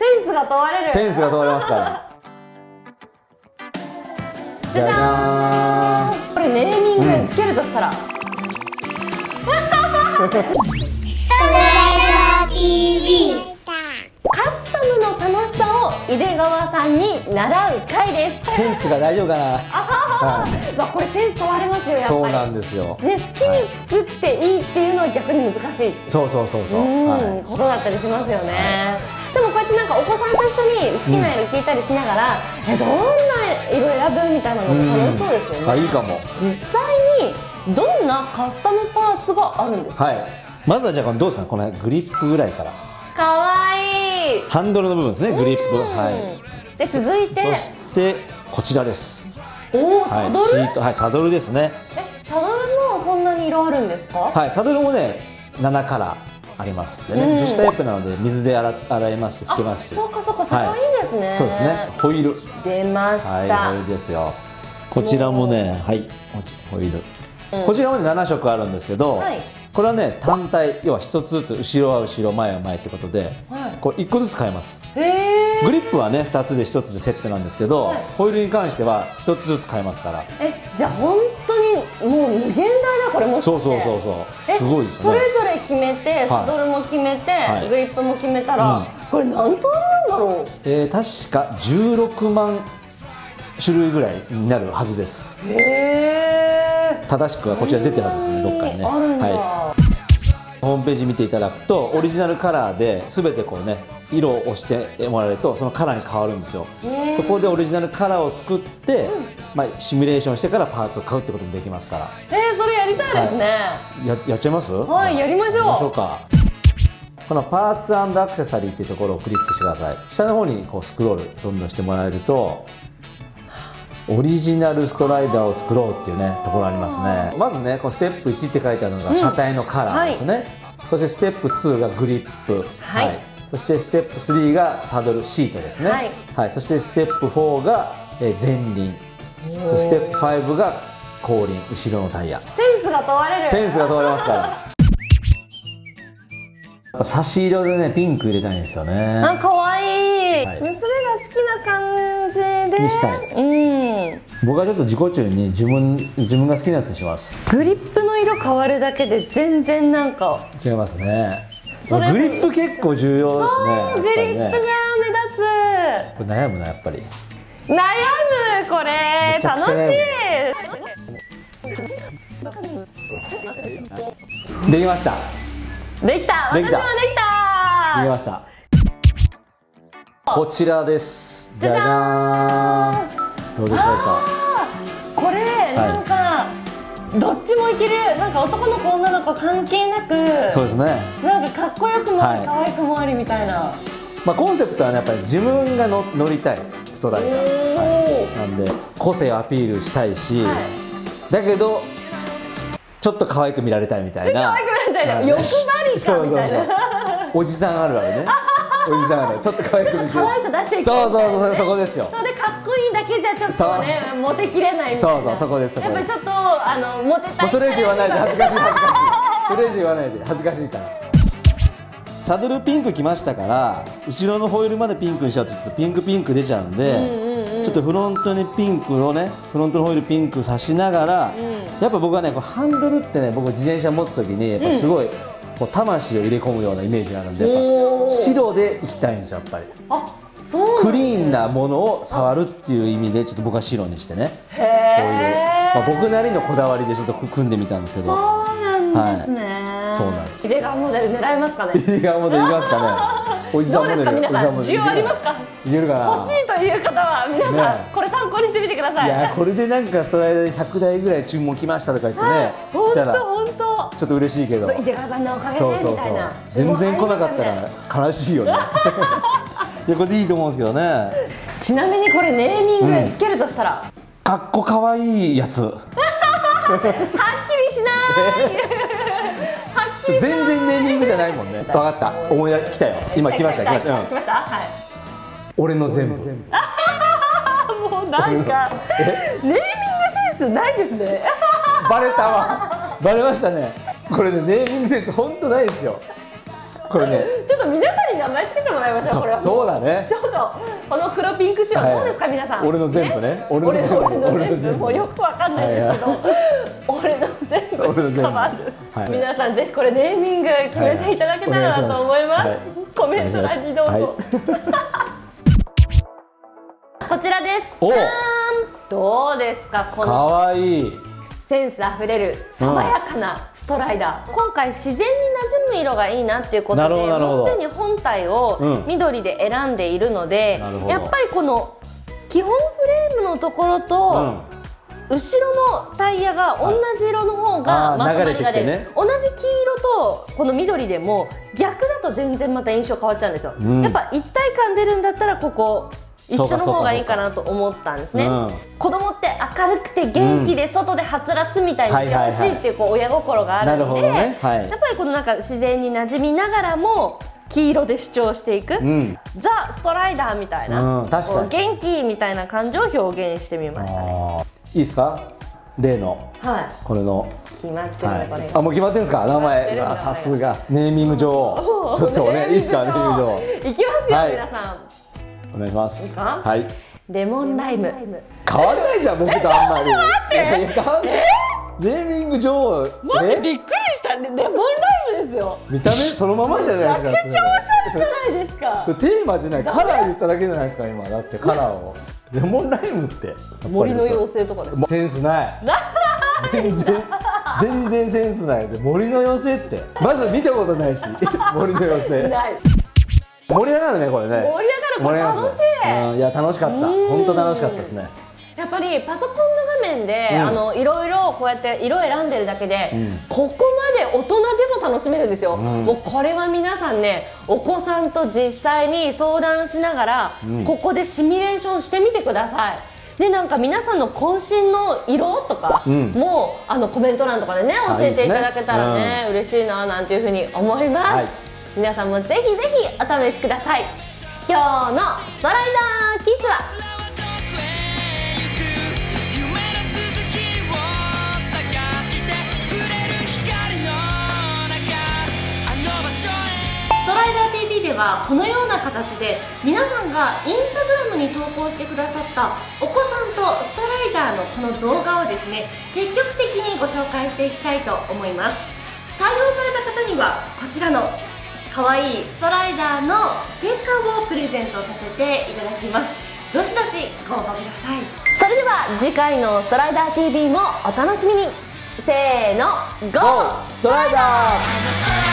センスが問われる。センスが問われますから。じゃじゃーん。これネーミングつけるとしたら、カスタムの楽しさを井出川さんに習う会です。センスが大丈夫かな？はい、まあこれセンス問われますよやっぱり。そうなんですよ。ね、好きに作っていいっていうのは逆に難しい。そうそうそうそう。うん、はい。ことだったりしますよね、でもこうやってなんかお子さんと一緒に好きな色聞いたりしながら、えどんな色選ぶみたいなのも楽しそうですよね、あいいかも。実際にどんなカスタムパーツがあるんですか、はい。まずはじゃあこのどうですかこのグリップぐらいから。かわいい。ハンドルの部分ですねグリップ。うんはい。で続いて。そしてこちらです。おおはいサドル、シート。はいサドルですね。えサドルもそんなに色あるんですか、はいサドルもね7カラーあります。でね、うん。樹脂タイプなので水で洗洗えますし拭けますし。そうかそうかそれはいいですね、そうですね。ホイール。出ました、はいホイールですよ。こちらもねはい。ホイール、こちらもね7色あるんですけど、はい。これはね単体要は1つずつ後ろは後ろ前は前ってことで、はい。こう1個ずつ変えます。グリップはね2つで1つでセットなんですけど、はい。ホイールに関しては1つずつ変えますから。えじゃあ本当にもう無限大だこれもしかそうそうそうそう。えすごいですね。それぞれ決めてサドルも決めて、はい。グリップも決めたら、うん。これ何トンなんだろう？えー確か16万種類ぐらいになるはずです。へえ正しくはこちら出てるはずですねどっかにね。あるんだ、はホームページ見ていただくとオリジナルカラーで全てこうね色を押してもらえるとそのカラーに変わるんですよ。へー。そこでオリジナルカラーを作って、まあ、シミュレーションしてからパーツを買うってこともできますから。えりたいですね、ややっちゃいます？はいやりましょう。やりましょうか。このパーツアクセサリーっていうところをクリックしてください。下の方にこうスクロールどんどんしてもらえるとオリジナルストライダーを作ろうっていうねところありますね。まずねこうステップ1って書いてあるのが車体のカラーですね、そしてステップ2がグリップ。はい。そしてステップ3がサドルシートですね。はい。そしてステップ4が、えー前輪。そしてステップ5が後輪後ろのタイヤ。センスが問われる。センスが問われますから。差し色でねピンク入れたいんですよね。あ可愛い。い、はい。それが好きな感じで。にしたい。うん。僕はちょっと自己中に自分自分が好きなやつにします。グリップの色変わるだけで全然なんか。違いますね。グリップ結構重要ですねグリップが目ね立これ悩むなやっぱり。つ悩むこれ。楽しいできました。できた。できた。私もできた。できました。こちらです。じゃじゃーん。どうでしょうか？これなんか、どっちもいける。なんか男の子女の子関係なく。そうですね。なんかかっこよくもあり、はい。可愛くもありみたいな。まあ、コンセプトはねやっぱり自分がの乗りたい。ストライダー、おー。はい、なんで個性をアピールしたいし、はい。だけどちょっと可愛く見られたいみたいな。可愛く見られたいな。はい欲張りかみたいな。おじさんあるあるね。おじさんある。ちょっと可愛く見可愛さ出していくそうそうそうそこですよ。それでかっこいいだけじゃちょっとねモテきれないみたいな。そうそうそこですやっぱりちょっとあのモテたいそれ以上言わないで恥ずかしい恥ずかしい。それ以上言わないで恥ずかしいから。サドルピンクきましたから後ろのホイールまでピンクにしちゃうとピンクピンク出ちゃうんで、ちょっとフロントにピンクをねフロントのホイールピンクさしながら、やっぱ僕はねこうハンドルってね僕自転車持つ時にやっぱすごい、こう魂を入れ込むようなイメージがあるんでやっおー。ぱ白でいきたいんですよやっぱり。あそうクリーンなものを触るっていう意味でちょっと僕は白にしてね。へこういう、え、まあ、僕なりのこだわりでちょっと組んでみたんですけど。そうなんですね、そうなんです。井出川モデル狙いますかね？いやモデルいきますかね？おじさんモデルどうですか？皆さん需要ありますか？いけるかな？欲しいという方は皆さん、ねこれ参考にしてみてください。いやこれでなんかストライダーで100台ぐらい注文来ましたとか言ってね 本来たら。当本当。ちょっと嬉しいけど。そう井出川さんのおかげでそうそうそう。みたいな。全然来なかったら悲しいよね。いやこれでいいと思うんですけどね。ちなみにこれネーミングつけるとしたら、はかっこかわいいやつ。はっきりしない。全然ネーミングじゃないもんね。分かった。思い。出来たよ。今来ました来ました、うん来ました。はい俺の全部。もうなんかネーミングセンスないですね。バレたわ。バレましたね。これねネーミングセンス本当ないですよ。これね。ちょっと皆さんに名前つけてもらいましょうこれは。そうだね。ちょっとこの黒ピンク白はい。どうですか、皆さん？俺の全部ね。俺の全部。俺の全部。もうよくわかんないですけど、俺の全部俺の全部。カバる、はい。皆さんぜひこれネーミング決めていただけたらなと思います,、はい。コメント欄にどうぞ、はいこちらです。お。どうですかこかのわいい。センスあふれる爽やかなストライダー、今回自然に馴染む色がいいなっていうことでもうすでに本体をうん。緑で選んでいるので、なるほど。やっぱりこの基本フレームのところと、うん。後ろのタイヤが同じ色の方がまとまりが出る、同じ黄色とこの緑でも逆だと全然また印象変わっちゃうんですよ、うん。やっぱ一体感出るんだったらここ一緒の方がいいかなと思ったんですね、うん子供って明るくて元気で外ではつらつみたいにしてほしいっていうこう親心があるので、ねはいやっぱりこのなんか自然に馴染みながらも黄色で主張していく、うん。ザ・ストライダーみたいな、うん確か元気みたいな感じを表現してみましたね。いいですか？例の。はい。これの。決まってるはね、これい、あもう決まってんですか？名前。さすが。ネーミング女王ちょっとねいいですか？ネーミング女王いきますよ、はい。皆さんお願いします。いいか？はい。レモンライム。変わんないじゃん僕とあんまり。いやいや変わんないネーミング女王え？待ってびっくりした。レモンライムですよ。見た目そのままじゃないですかめちゃくちゃおしゃれじゃないですか。それ。テーマじゃない。カラー言っただけじゃないですか今。だってカラーを。レモンライムって森の妖精とかですセンスない。全然全然センスない。で森の妖精って。まず見たことないし。森の妖精。ない。盛り上がるねこれね。盛り上がるこれ楽しい。いや楽しかった。うん。本当楽しかったですね。やっぱりパソコンの画面で、うん。あのいろいろこうやって色選んでるだけで、ん。ここまで大人でも楽しめるんですよ、ん。もうこれは皆さんねお子さんと実際に相談しながら、ん。ここでシミュレーションしてみてください。でなんか皆さんの渾身の色とかうん。も、あのコメント欄とかでねあ教えていただけたらいいですね。嬉しいななんていうふうに思います、はい。皆さんもぜひぜひお試しください今日のストライダーキッズは。ストライダー TV ではこのような形で皆さんがインスタグラムに投稿してくださったお子さんとストライダーのこの動画をですね積極的にご紹介していきたいと思います。採用された方にはこちらの可愛いストライダーのステッカーをプレゼントさせていただきます。どしどしご応募ください。それでは次回のストライダー TV もお楽しみに。せーの GO! ストライダー